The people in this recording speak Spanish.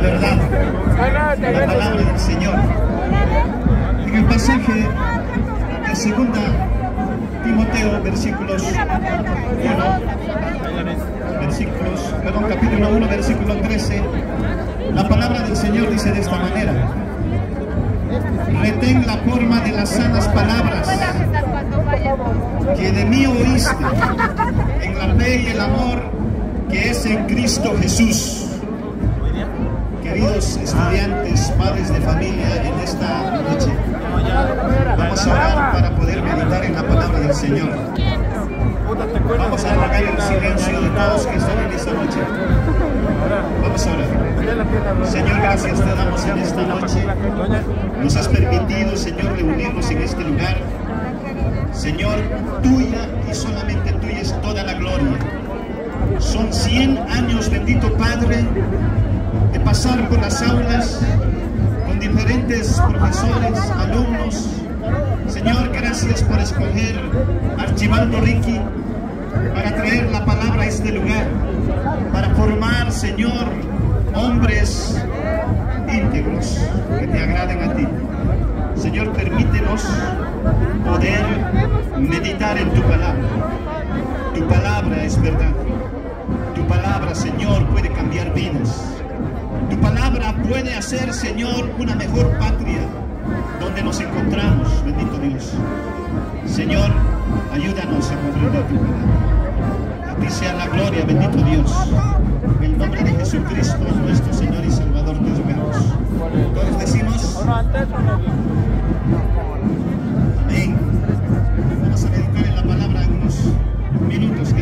verdad, la palabra del Señor. En el pasaje de segunda Timoteo, versículos 1, versículos, perdón, capítulo 1, versículo 13, la palabra del Señor dice de esta manera, retén la forma de las sanas palabras que de mí oíste en la fe y el amor que es en Cristo Jesús. Estudiantes, padres de familia, en esta noche vamos a orar para poder meditar en la palabra del Señor. Vamos a rogar el silencio de todos que están en esta noche. Vamos a orar. Señor, gracias te damos en esta noche. Nos has permitido, Señor, reunirnos en este lugar. Señor, tuya y solamente tuya es toda la gloria. Son 100 años, bendito Padre, pasar por las aulas con diferentes profesores, alumnos. Señor, gracias por escoger Archibaldo Ricky para traer la palabra a este lugar, para formar, Señor, hombres íntegros que te agraden a ti. Señor, permítenos poder meditar en tu palabra. Tu palabra es verdad. Tu palabra, Señor, puede cambiar vidas. Puede hacer, Señor, una mejor patria donde nos encontramos, bendito Dios. Señor, ayúdanos a comprender tu palabra. A ti sea la gloria, bendito Dios. En el nombre de Jesucristo, nuestro Señor y Salvador, te rogamos. Todos decimos, amén. Vamos a meditar en la palabra en unos minutos.